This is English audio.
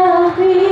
love me.